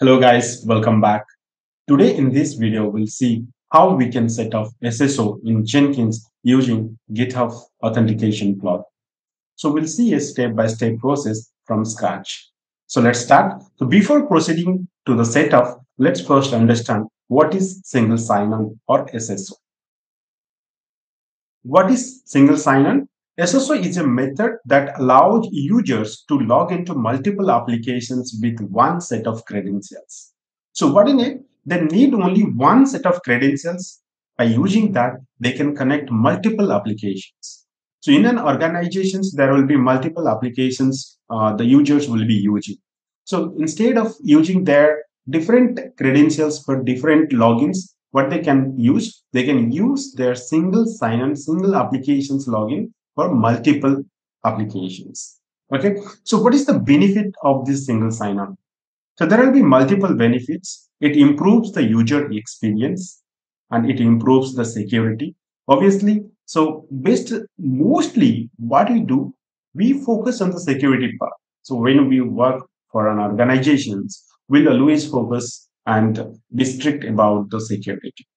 Hello guys, welcome back. Today in this video, we'll see how we can set up SSO in Jenkins using GitHub authentication plugin. So we'll see a step-by-step -step process from scratch. So let's start. So before proceeding to the setup, let's first understand what is single sign-on or SSO. What is single sign-on? SSO is a method that allows users to log into multiple applications with one set of credentials. So what in it? They need only one set of credentials. By using that, they can connect multiple applications. So in an organizations, there will be multiple applications uh, the users will be using. So instead of using their different credentials for different logins, what they can use, they can use their single sign-on, single applications login for multiple applications. Okay, so what is the benefit of this single sign-on? So there will be multiple benefits. It improves the user experience and it improves the security. Obviously, so based mostly what we do, we focus on the security part. So when we work for an organizations, we'll always focus and be strict about the security.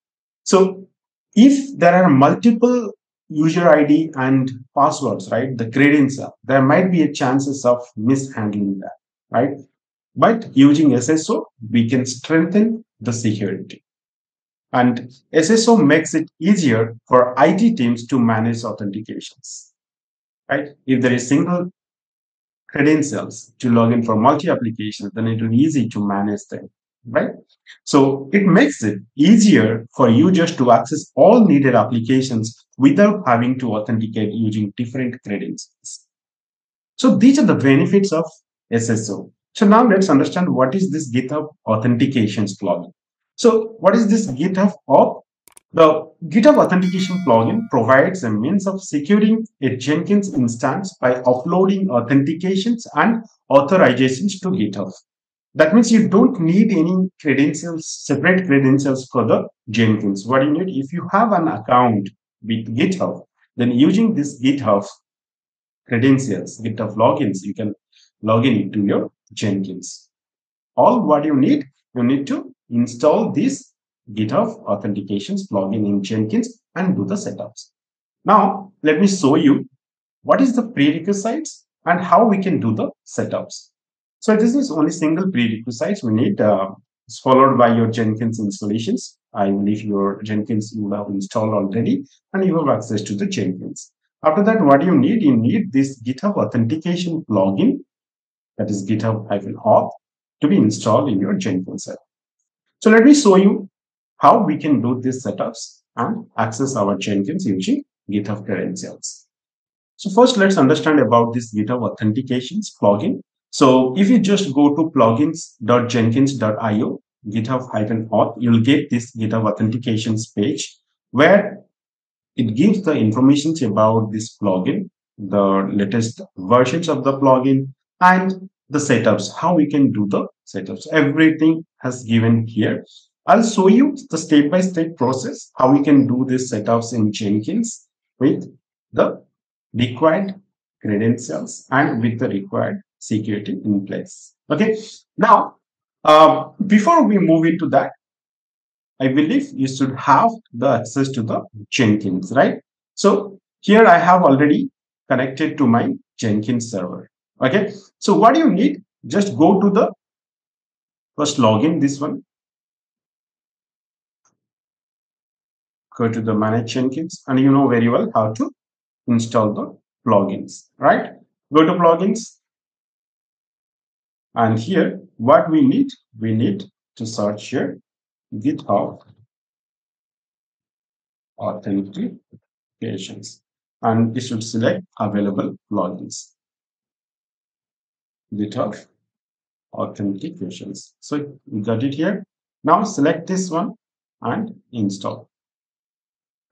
So if there are multiple user ID and passwords, right? The credential, there might be a chances of mishandling that, right? But using SSO, we can strengthen the security. And SSO makes it easier for IT teams to manage authentications, right? If there is single credentials to log in for multi applications, then it will be easy to manage them right? So it makes it easier for users to access all needed applications without having to authenticate using different credentials. So these are the benefits of SSO. So now let's understand what is this GitHub Authentications plugin. So what is this GitHub Auth? The GitHub Authentication plugin provides a means of securing a Jenkins instance by uploading authentications and authorizations to GitHub. That means you don't need any credentials, separate credentials for the Jenkins. What you need, if you have an account with GitHub, then using this GitHub credentials, GitHub logins, you can log in into your Jenkins. All what you need, you need to install this GitHub authentications plugin in Jenkins and do the setups. Now, let me show you what is the prerequisites and how we can do the setups. So this is only single prerequisites we need. Uh, it's followed by your Jenkins installations. I believe your Jenkins you have installed already and you have access to the Jenkins. After that, what you need? You need this GitHub authentication plugin, that is GitHub-auth, to be installed in your Jenkins setup. So let me show you how we can do these setups and access our Jenkins using GitHub credentials. So first, let's understand about this GitHub authentications plugin. So if you just go to plugins.jenkins.io, GitHub-auth, you'll get this GitHub authentications page where it gives the information about this plugin, the latest versions of the plugin, and the setups, how we can do the setups. Everything has given here. I'll show you the step-by-step -step process, how we can do these setups in Jenkins with the required credentials and with the required security in place. Okay. Now, uh, before we move into that, I believe you should have the access to the Jenkins, right? So here I have already connected to my Jenkins server. Okay. So what do you need? Just go to the first login, this one. Go to the manage Jenkins and you know very well how to install the plugins, right? Go to plugins, and here, what we need, we need to search here GitHub authentications. And it should select available plugins. GitHub authentications. So we got it here. Now select this one and install.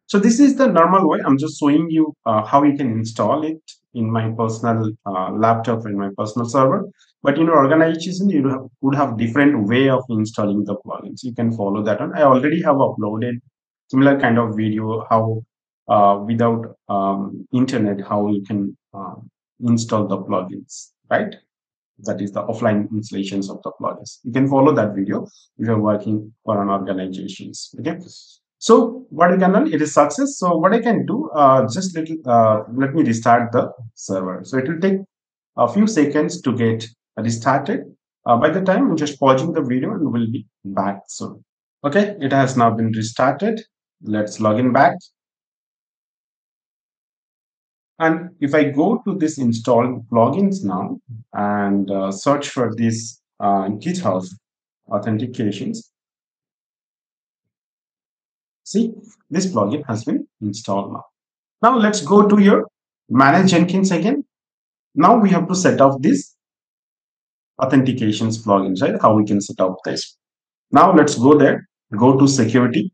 So this is the normal way. I'm just showing you uh, how you can install it in my personal uh, laptop in my personal server. But in your organization, you would have different way of installing the plugins. You can follow that one. I already have uploaded similar kind of video how uh, without um, internet how you can uh, install the plugins, right? that is the offline installations of the plugins. You can follow that video if you're working for an organizations. Okay. So what you can it is success. So what I can do, uh, just little, uh, let me restart the server. So it will take a few seconds to get restarted. Uh, by the time I'm just pausing the video and we'll be back soon. Okay, it has now been restarted. Let's log in back. And if I go to this install plugins now and uh, search for this uh, GitHub authentications, see this plugin has been installed now. Now let's go to your manage Jenkins again. Now we have to set up this authentications plugins, right? How we can set up this. Now let's go there, go to security.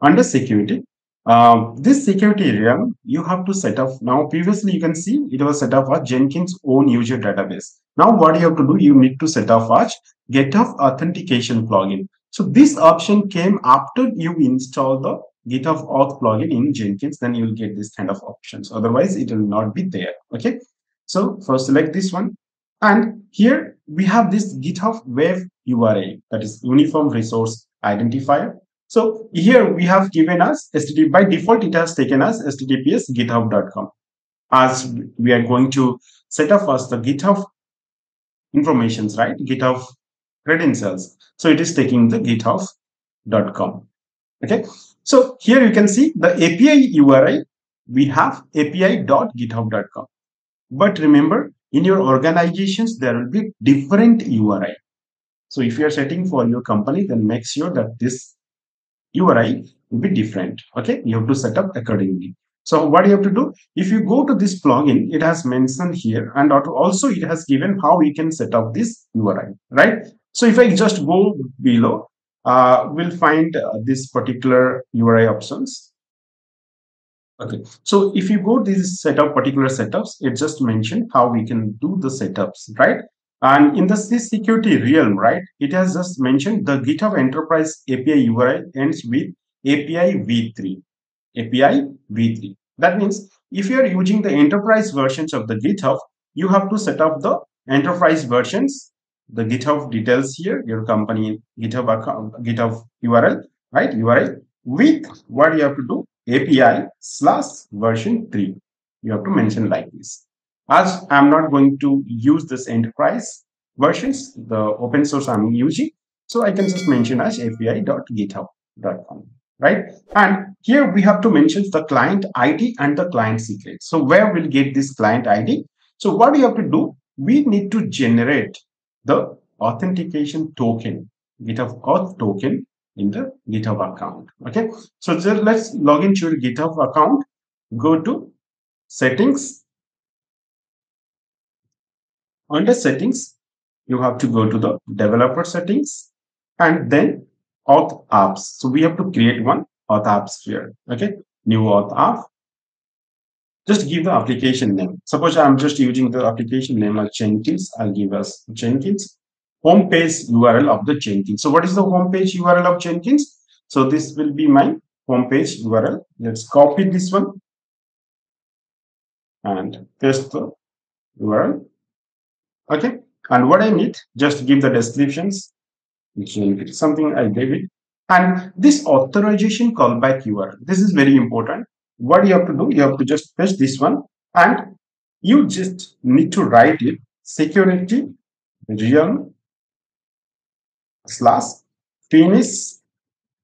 Under security, um, this security realm, you have to set up now. Previously, you can see it was set up as Jenkins own user database. Now, what you have to do, you need to set up as GitHub authentication plugin. So this option came after you install the GitHub auth plugin in Jenkins, then you will get this kind of options. Otherwise, it will not be there. Okay. So first select this one. And here we have this GitHub web URI that is uniform resource identifier. So here we have given us HTTP by default, it has taken us https github.com as we are going to set up first the GitHub informations, right? GitHub credentials. So it is taking the github.com. Okay. So here you can see the API URI, we have api.github.com. But remember, in your organizations, there will be different URI. So if you are setting for your company, then make sure that this URI will be different. Okay, you have to set up accordingly. So what you have to do, if you go to this plugin, it has mentioned here and also it has given how we can set up this URI, right? So if I just go below, uh, we'll find uh, this particular URI options. Okay, so if you go this setup particular setups, it just mentioned how we can do the setups, right? And in the security realm, right, it has just mentioned the GitHub Enterprise API URI ends with API v3. API v3. That means if you are using the enterprise versions of the GitHub, you have to set up the enterprise versions, the GitHub details here, your company GitHub account, GitHub URL, right? URI with what you have to do API slash version 3. You have to mention like this. As I'm not going to use this enterprise versions, the open source I'm using, so I can just mention as api.github.com, right? And here we have to mention the client ID and the client secret. So where we'll get this client ID? So what we have to do, we need to generate the authentication token, GitHub auth token in the GitHub account. Okay, so let's log into your GitHub account, go to settings, under settings, you have to go to the developer settings and then auth apps. So we have to create one auth apps here. Okay, new auth app. Just give the application name. Suppose I'm just using the application name as Jenkins. I'll give us Jenkins homepage URL of the Jenkins. So what is the homepage URL of Jenkins? So this will be my homepage URL. Let's copy this one and paste the URL Okay. And what I need, just give the descriptions, which is something I gave it. And this authorization callback URL, this is very important. What you have to do, you have to just paste this one and you just need to write it security realm slash finish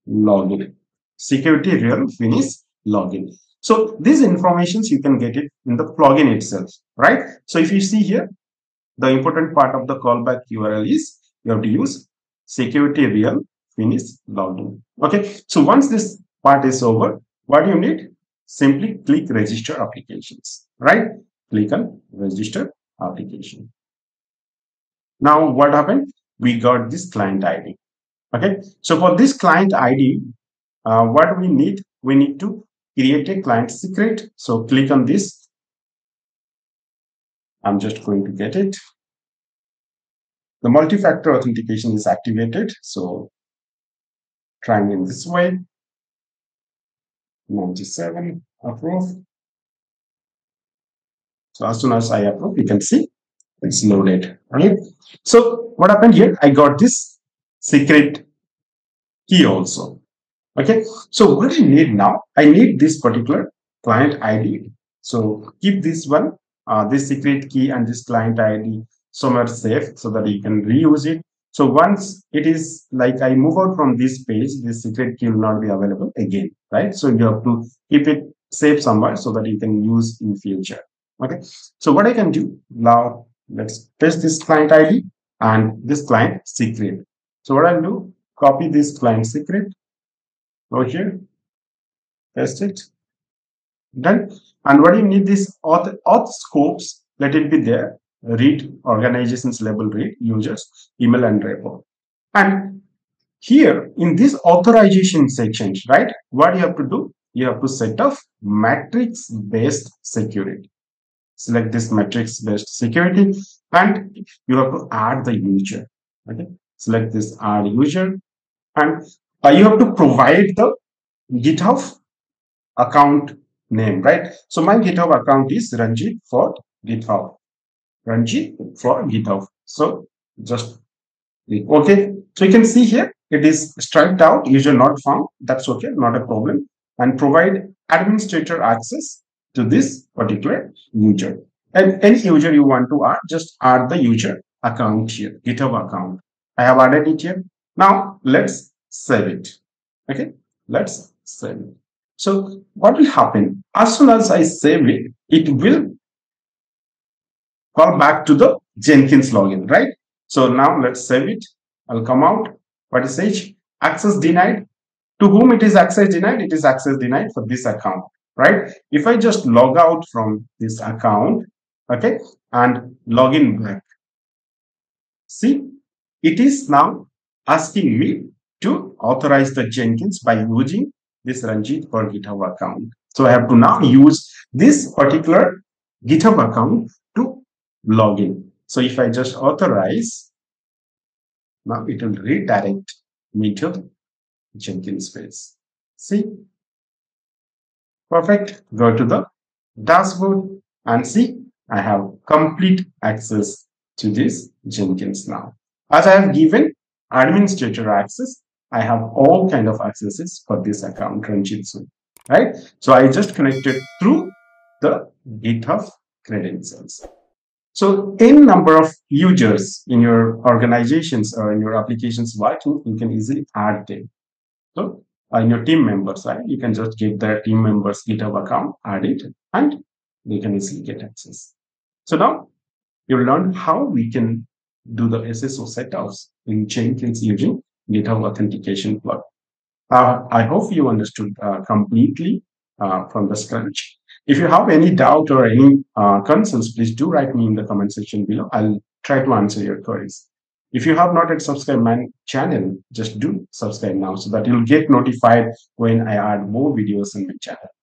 login. Security realm finish login. So these informations you can get it in the plugin itself, right? So if you see here, the important part of the callback URL is you have to use security realm finish login. Okay, so once this part is over, what do you need? Simply click register applications, right? Click on register application. Now what happened? We got this client ID. Okay, so for this client ID, uh, what we need? We need to create a client secret. So click on this I'm just going to get it. The multi-factor authentication is activated. So trying in this way. 97, approve. So as soon as I approve, you can see it's loaded right? So what happened here? I got this secret key also okay? So what i need now i need this particular client id so keep this one uh, this secret key and this client id somewhere safe so that you can reuse it. So once it is like i move out from this page this secret key will not be available again right? So you have to keep it safe somewhere so that you can use in future okay? So what i can do now let's paste this client id and this client secret. So what i'll do copy this client secret. Over here. Paste it. Done. And what you need this auth, auth scopes. Let it be there. Read organizations label read users email and repo. And here in this authorization sections right what you have to do? You have to set up matrix based security select this matrix based security and you have to add the user. Okay? Select this add user and uh, you have to provide the github account name right? So my github account is ranjit for github. Ranjit for github. So just okay. So you can see here it is striped out user not found that's okay not a problem. And provide administrator access to this particular user. And any user you want to add, just add the user account here, GitHub account. I have added it here. Now let's save it. Okay, let's save it. So what will happen? As soon as I save it, it will call back to the Jenkins login, right? So now let's save it. I'll come out. What is it? Access denied. To whom it is access denied? It is access denied for this account right? If I just log out from this account, okay, and log in back, see, it is now asking me to authorize the Jenkins by using this Ranjit for GitHub account. So I have to now use this particular GitHub account to log in. So if I just authorize, now it will redirect me to Jenkins space. See, Perfect. Go to the dashboard and see I have complete access to this Jenkins now. As I have given administrator access, I have all kind of accesses for this account Ranjitsu, right? So I just connected through the GitHub credentials. So n number of users in your organizations or in your applications working, you can easily add them. So in your team members, right? You can just give their team members GitHub account, add it, and they can easily get access. So now you learn how we can do the SSO setups in Jenkins using GitHub authentication plug. Uh, I hope you understood uh, completely uh, from the scratch. If you have any doubt or any uh, concerns, please do write me in the comment section below. I'll try to answer your queries. If you have not yet subscribed my channel, just do subscribe now so that you'll get notified when I add more videos on my channel.